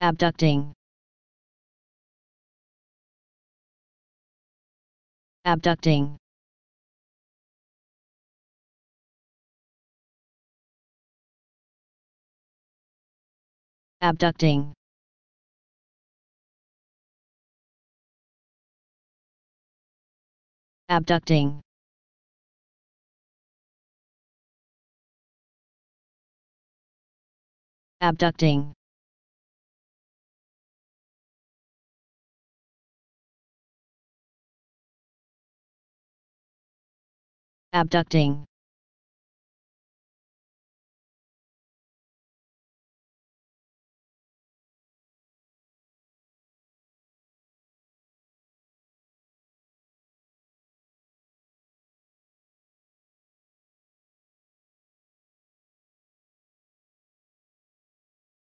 abducting. Abducting. Abducting. Abducting. Abducting abducting